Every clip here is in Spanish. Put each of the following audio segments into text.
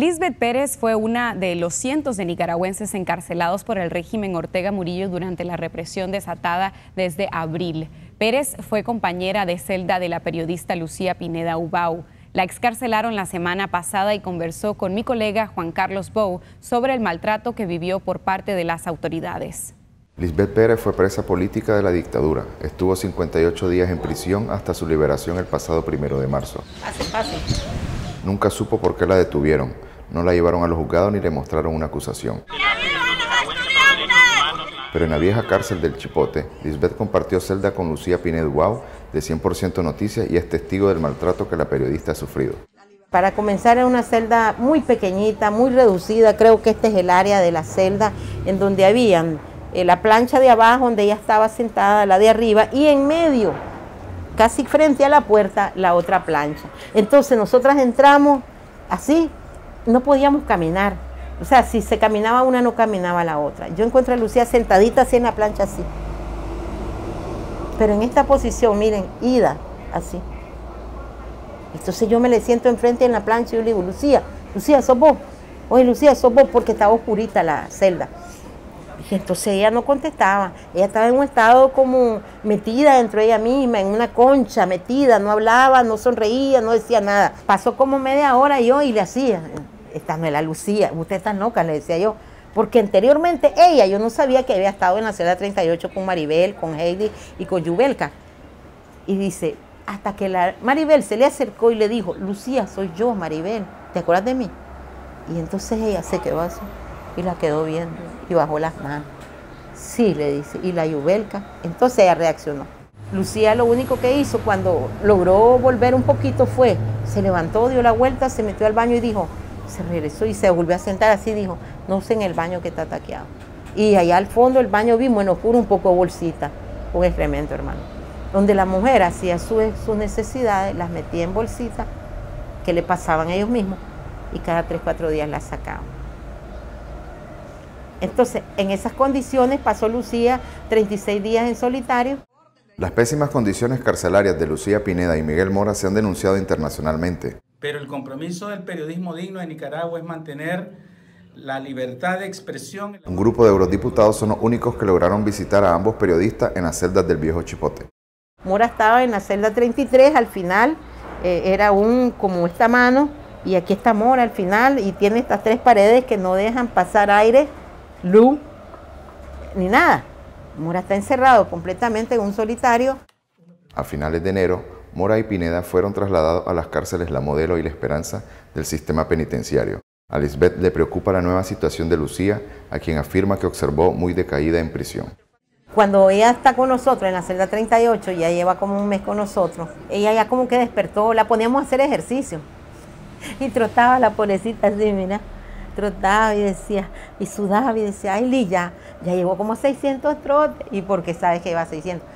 Lisbeth Pérez fue una de los cientos de nicaragüenses encarcelados por el régimen Ortega Murillo durante la represión desatada desde abril. Pérez fue compañera de celda de la periodista Lucía Pineda Ubau. La excarcelaron la semana pasada y conversó con mi colega Juan Carlos Bou sobre el maltrato que vivió por parte de las autoridades. Lisbeth Pérez fue presa política de la dictadura. Estuvo 58 días en prisión hasta su liberación el pasado primero de marzo. Nunca supo por qué la detuvieron. No la llevaron a los juzgados ni le mostraron una acusación. Pero en la vieja cárcel del Chipote, Lisbeth compartió celda con Lucía Pinet Wow de 100% Noticias y es testigo del maltrato que la periodista ha sufrido. Para comenzar es una celda muy pequeñita, muy reducida, creo que este es el área de la celda en donde habían eh, la plancha de abajo donde ella estaba sentada, la de arriba y en medio casi frente a la puerta la otra plancha. Entonces nosotras entramos así, no podíamos caminar. O sea, si se caminaba una, no caminaba la otra. Yo encuentro a Lucía sentadita así en la plancha así. Pero en esta posición, miren, ida, así. Entonces yo me le siento enfrente en la plancha y yo le digo, Lucía, Lucía, sos vos. Oye, Lucía, sos vos porque estaba oscurita la celda. Y entonces ella no contestaba, ella estaba en un estado como metida dentro de ella misma, en una concha, metida, no hablaba, no sonreía, no decía nada. Pasó como media hora yo y le hacía, esta no es la Lucía, usted está loca, le decía yo. Porque anteriormente ella, yo no sabía que había estado en la celda 38 con Maribel, con Heidi y con Yubelka. Y dice, hasta que la Maribel se le acercó y le dijo, Lucía, soy yo, Maribel, ¿te acuerdas de mí? Y entonces ella se quedó así y la quedó viendo y bajó las manos. Sí, le dice, y la Yubelka. Entonces ella reaccionó. Lucía lo único que hizo cuando logró volver un poquito fue, se levantó, dio la vuelta, se metió al baño y dijo, se regresó y se volvió a sentar así, dijo, no sé en el baño que está taqueado. Y allá al fondo del baño vimos en oscuro un poco bolsita, un excremento, hermano. Donde la mujer hacía sus necesidades, las metía en bolsitas que le pasaban ellos mismos y cada tres, cuatro días las sacaban. Entonces, en esas condiciones pasó Lucía 36 días en solitario. Las pésimas condiciones carcelarias de Lucía Pineda y Miguel Mora se han denunciado internacionalmente. Pero el compromiso del periodismo digno de Nicaragua es mantener la libertad de expresión. Un grupo de eurodiputados son los únicos que lograron visitar a ambos periodistas en las celdas del viejo Chipote. Mora estaba en la celda 33, al final eh, era un como esta mano y aquí está Mora al final y tiene estas tres paredes que no dejan pasar aire luz, ni nada. Mora está encerrado completamente en un solitario. A finales de enero, Mora y Pineda fueron trasladados a las cárceles La Modelo y La Esperanza del sistema penitenciario. A Lisbeth le preocupa la nueva situación de Lucía, a quien afirma que observó muy decaída en prisión. Cuando ella está con nosotros en la celda 38, ya lleva como un mes con nosotros, ella ya como que despertó, la poníamos a hacer ejercicio. Y trotaba la pobrecita así, mira trotaba y decía, y sudaba y decía, ay Lilla, ya, llegó como 600 trotes. ¿Y porque sabes que iba a 600?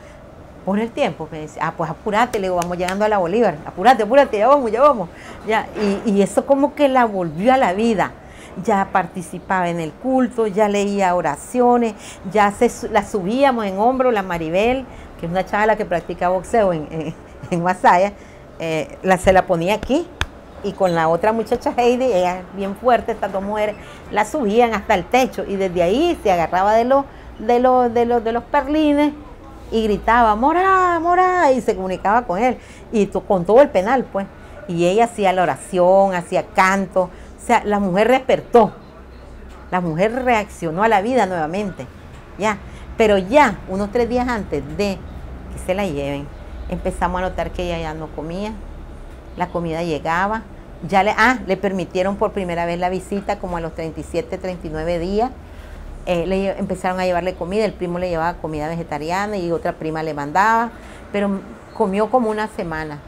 Por el tiempo, me decía, ah, pues apúrate, le digo, vamos llegando a la Bolívar, apúrate, apúrate, ya vamos, ya vamos. Ya, y, y eso como que la volvió a la vida. Ya participaba en el culto, ya leía oraciones, ya se, la subíamos en hombro, la Maribel, que es una chavala que practica boxeo en, en, Masaya, eh, la, se la ponía aquí, y con la otra muchacha Heidi, ella bien fuerte, estas dos mujeres, la subían hasta el techo. Y desde ahí se agarraba de los, de de los, de los perlines y gritaba, mora, mora, y se comunicaba con él, y con todo el penal, pues. Y ella hacía la oración, hacía canto, o sea, la mujer despertó, la mujer reaccionó a la vida nuevamente, ya. Pero ya, unos tres días antes de que se la lleven, empezamos a notar que ella ya no comía, la comida llegaba, ya le, ah, le permitieron por primera vez la visita como a los 37, 39 días. Eh, le empezaron a llevarle comida, el primo le llevaba comida vegetariana y otra prima le mandaba, pero comió como una semana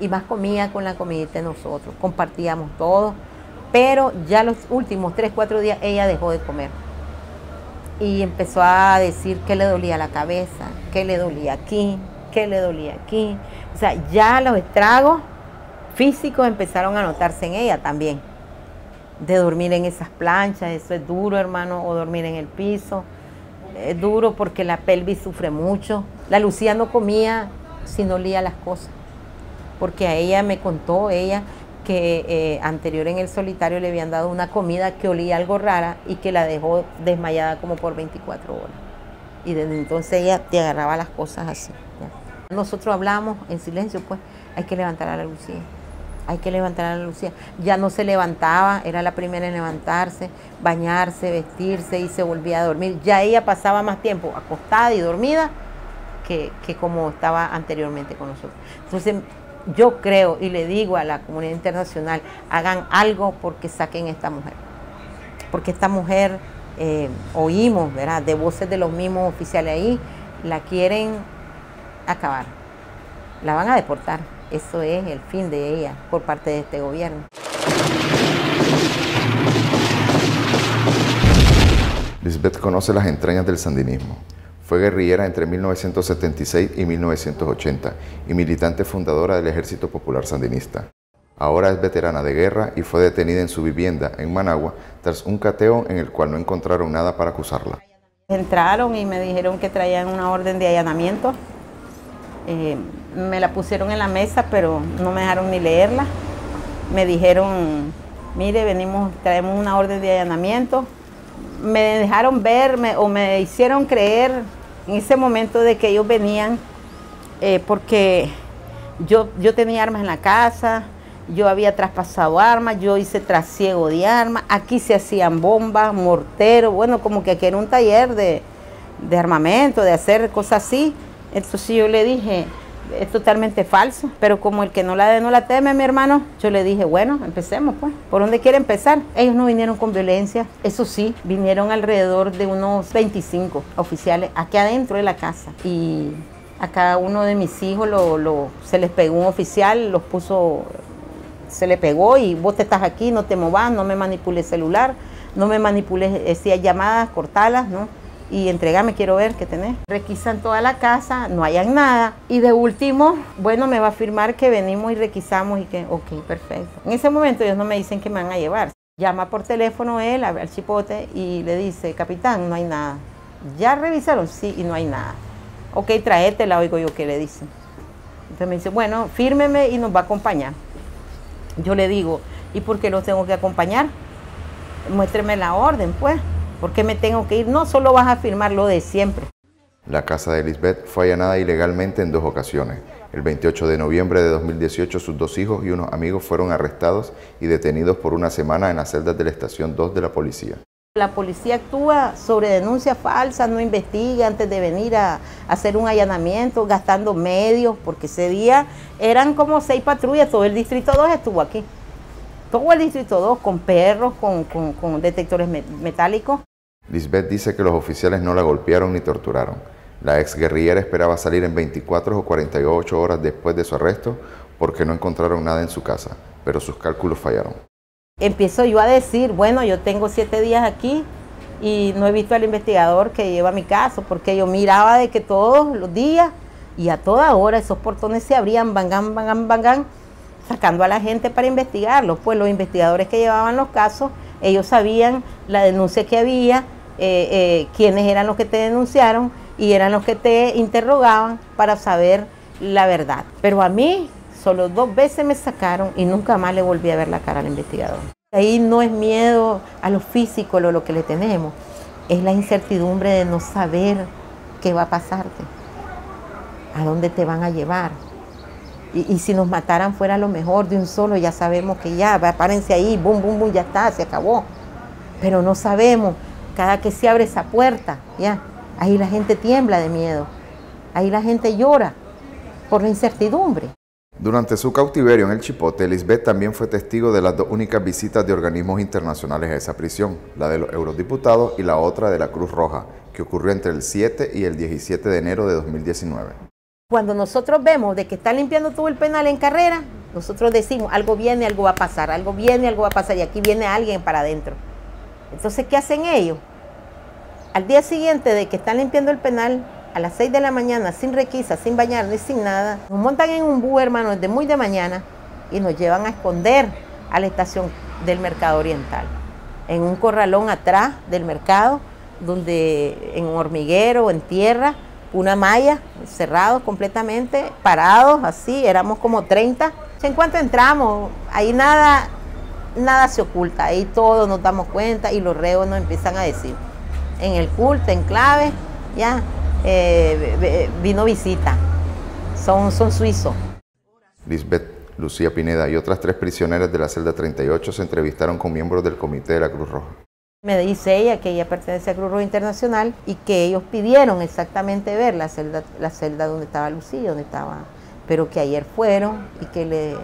y más comía con la comidita de nosotros, compartíamos todo, pero ya los últimos 3, 4 días ella dejó de comer y empezó a decir que le dolía la cabeza, que le dolía aquí, que le dolía aquí, o sea, ya los estragos físicos empezaron a notarse en ella también. De dormir en esas planchas, eso es duro, hermano, o dormir en el piso. Es duro porque la pelvis sufre mucho. La Lucía no comía si no olía las cosas. Porque a ella me contó, ella, que eh, anterior en el solitario le habían dado una comida que olía algo rara y que la dejó desmayada como por 24 horas. Y desde entonces ella te agarraba las cosas así. Nosotros hablamos en silencio, pues hay que levantar a la Lucía, hay que levantar a Lucía. Ya no se levantaba, era la primera en levantarse, bañarse, vestirse y se volvía a dormir. Ya ella pasaba más tiempo acostada y dormida que, que como estaba anteriormente con nosotros. Entonces yo creo y le digo a la comunidad internacional, hagan algo porque saquen a esta mujer. Porque esta mujer, eh, oímos, ¿verdad? De voces de los mismos oficiales ahí, la quieren acabar. La van a deportar. Eso es el fin de ella por parte de este gobierno. Lisbeth conoce las entrañas del sandinismo. Fue guerrillera entre 1976 y 1980 y militante fundadora del Ejército Popular Sandinista. Ahora es veterana de guerra y fue detenida en su vivienda en Managua tras un cateo en el cual no encontraron nada para acusarla. Entraron y me dijeron que traían una orden de allanamiento. Eh, me la pusieron en la mesa, pero no me dejaron ni leerla. Me dijeron, mire, venimos, traemos una orden de allanamiento. Me dejaron ver o me hicieron creer en ese momento de que ellos venían, eh, porque yo, yo tenía armas en la casa, yo había traspasado armas, yo hice trasiego de armas, aquí se hacían bombas, morteros, bueno, como que aquí era un taller de, de armamento, de hacer cosas así. Entonces yo le dije, es totalmente falso, pero como el que no la, no la teme, mi hermano, yo le dije, bueno, empecemos pues. ¿Por dónde quiere empezar? Ellos no vinieron con violencia, eso sí, vinieron alrededor de unos 25 oficiales aquí adentro de la casa y a cada uno de mis hijos lo, se les pegó un oficial, los puso, se le pegó y vos te estás aquí, no te movas, no me manipules celular, no me manipules, decía llamadas, cortalas, ¿no? Y entregame, quiero ver qué tenés. Requisan toda la casa, no hayan nada. Y de último, bueno, me va a afirmar que venimos y requisamos y que, ok, perfecto. En ese momento ellos no me dicen que me van a llevar. Llama por teléfono él al chipote y le dice, capitán, no hay nada. ¿Ya revisaron? Sí, y no hay nada. Ok, la oigo yo que le dicen. Entonces me dice, bueno, fírmeme y nos va a acompañar. Yo le digo, ¿y por qué los tengo que acompañar? Muéstreme la orden, pues. ¿Por qué me tengo que ir? No solo vas a firmar lo de siempre. La casa de Lisbeth fue allanada ilegalmente en dos ocasiones. El 28 de noviembre de 2018 sus dos hijos y unos amigos fueron arrestados y detenidos por una semana en las celdas de la estación 2 de la policía. La policía actúa sobre denuncias falsas, no investiga antes de venir a, hacer un allanamiento, gastando medios, porque ese día eran como seis patrullas, todo el distrito 2 estuvo aquí. Todo el distrito 2 con perros, con, con detectores metálicos. Lisbeth dice que los oficiales no la golpearon ni torturaron. La ex guerrillera esperaba salir en 24 o 48 horas después de su arresto porque no encontraron nada en su casa, pero sus cálculos fallaron. Empiezo yo a decir, bueno, yo tengo siete días aquí y no he visto al investigador que lleva mi caso, porque yo miraba de que todos los días y a toda hora esos portones se abrían, bangan, bangan, bangan, sacando a la gente para investigarlo. Pues los investigadores que llevaban los casos, ellos sabían la denuncia que había, eh, eh, quiénes eran los que te denunciaron y eran los que te interrogaban para saber la verdad. Pero a mí solo dos veces me sacaron y nunca más le volví a ver la cara al investigador. Ahí no es miedo a lo físico, lo, lo que le tenemos, es la incertidumbre de no saber qué va a pasarte, a dónde te van a llevar. Y, si nos mataran fuera lo mejor de un solo, ya sabemos que ya, párense ahí, bum, bum, bum, ya está, se acabó. Pero no sabemos cada que se abre esa puerta, ya, ahí la gente tiembla de miedo, ahí la gente llora por la incertidumbre. Durante su cautiverio en el Chipote, Lisbeth también fue testigo de las dos únicas visitas de organismos internacionales a esa prisión, la de los eurodiputados y la otra de la Cruz Roja, que ocurrió entre el 7 y el 17 de enero de 2019. Cuando nosotros vemos de que está limpiando todo el penal en carrera, nosotros decimos, algo viene, algo va a pasar, algo viene, algo va a pasar, y aquí viene alguien para adentro. Entonces, ¿qué hacen ellos? Al día siguiente de que están limpiando el penal, a las 6 de la mañana, sin requisa, sin bañar, ni sin nada, nos montan en un búho, hermano, desde muy de mañana y nos llevan a esconder a la estación del Mercado Oriental, en un corralón atrás del mercado, donde en un hormiguero, en tierra, una malla, cerrados completamente, parados así, éramos como 30 En cuanto entramos, ahí nada, nada se oculta, ahí todos nos damos cuenta y los reos nos empiezan a decir. En el culto, en clave, ya, eh, vino visita, son, son suizos. Lisbeth, Lucía Pineda y otras tres prisioneras de la celda 38 se entrevistaron con miembros del Comité de la Cruz Roja. Me dice ella que ella pertenece a Cruz Roja Internacional y que ellos pidieron exactamente ver la celda, la celda donde estaba Lucía, donde estaba, pero que ayer fueron y que le,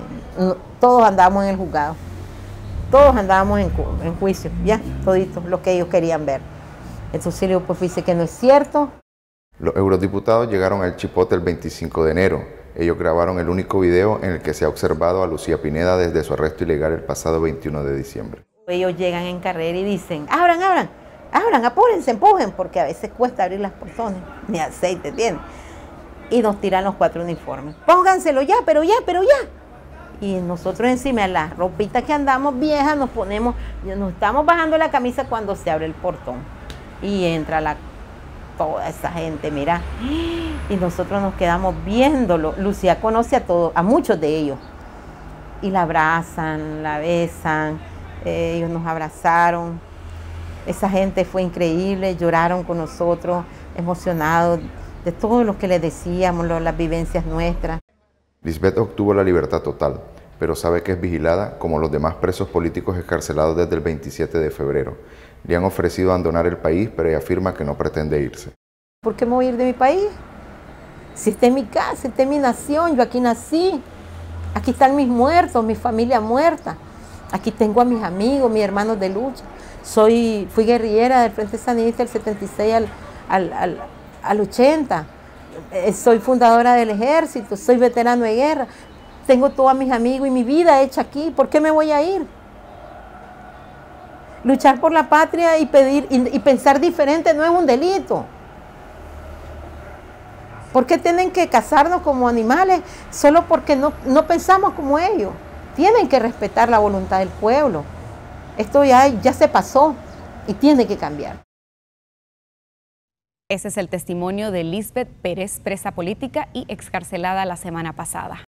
todos andábamos en el juzgado, todos andábamos en, juicio, ya, toditos, lo que ellos querían ver. Entonces yo pues dice que no es cierto. Los eurodiputados llegaron al Chipote el 25 de enero. Ellos grabaron el único video en el que se ha observado a Lucía Pineda desde su arresto ilegal el pasado 21 de diciembre. Ellos llegan en carrera y dicen, abran, abran, abran, apúrense, empujen, porque a veces cuesta abrir las portones, ni aceite tiene. Y nos tiran los cuatro uniformes. Pónganselo ya, pero ya, pero ya. Y nosotros encima de las ropitas que andamos viejas nos ponemos, nos estamos bajando la camisa cuando se abre el portón. Y entra la, toda esa gente, mira. Y nosotros nos quedamos viéndolo. Lucía conoce a todos, a muchos de ellos. Y la abrazan, la besan ellos nos abrazaron. Esa gente fue increíble, lloraron con nosotros, emocionados de todo lo que les decíamos, las vivencias nuestras. Lisbeth obtuvo la libertad total, pero sabe que es vigilada como los demás presos políticos escarcelados desde el 27 de febrero. Le han ofrecido abandonar el país, pero ella afirma que no pretende irse. ¿Por qué me voy a ir de mi país? Si esta es mi casa, esta es mi nación, yo aquí nací. Aquí están mis muertos, mi familia muerta. Aquí tengo a mis amigos, mis hermanos de lucha. Soy, fui guerrillera del Frente Sandinista del 76 al, al 80. Eh, soy fundadora del ejército, soy veterano de guerra. Tengo todos mis amigos y mi vida hecha aquí. ¿Por qué me voy a ir? Luchar por la patria y pedir y, pensar diferente no es un delito. ¿Por qué tienen que casarnos como animales solo porque no, no pensamos como ellos? tienen que respetar la voluntad del pueblo. Esto ya, ya se pasó y tiene que cambiar. Ese es el testimonio de Lisbeth Pérez, presa política y excarcelada la semana pasada.